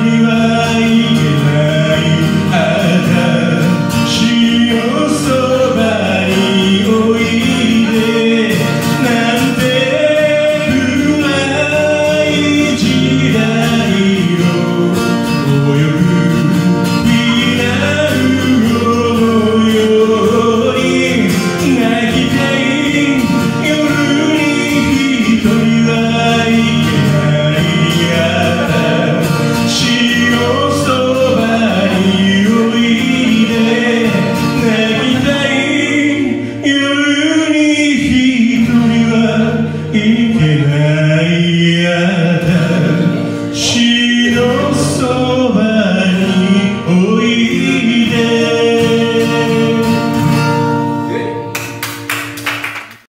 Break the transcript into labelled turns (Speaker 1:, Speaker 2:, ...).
Speaker 1: Freeway. He